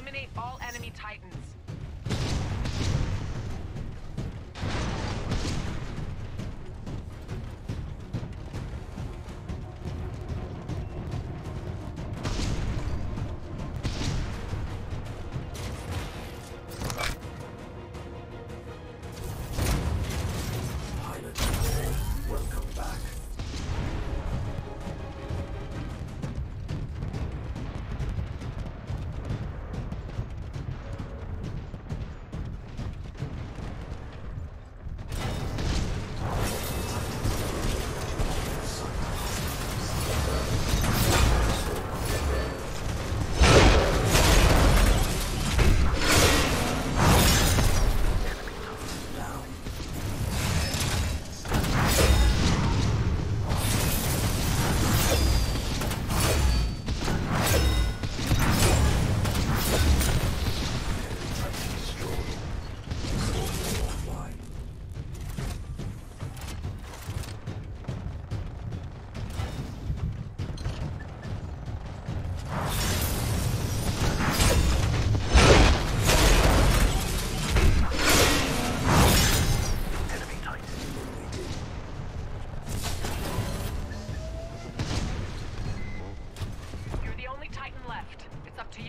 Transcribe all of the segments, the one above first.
Eliminate all enemy titans.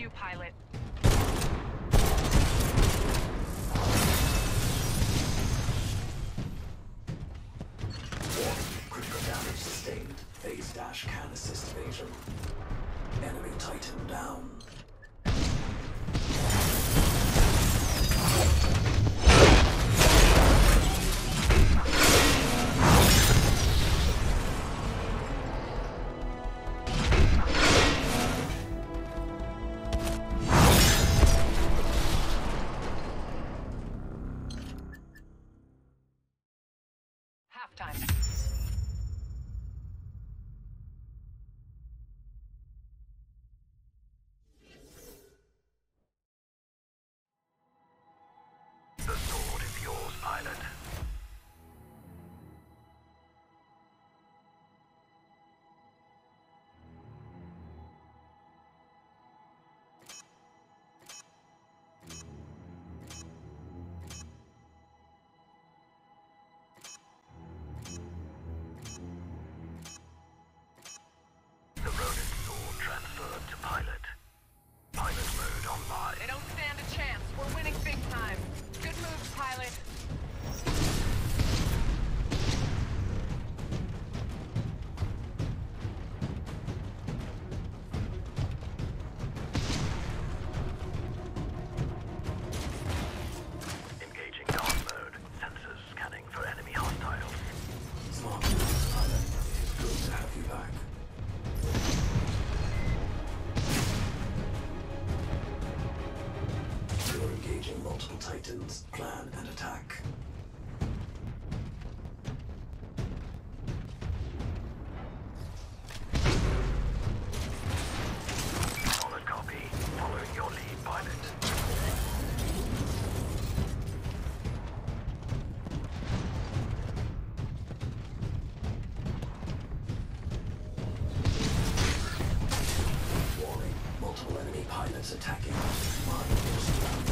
you, pilot. Critical damage sustained. Phase dash can assist evasion. Enemy Titan down. Advance, plan, and attack. Warning, multiple enemy pilots attacking. Mine is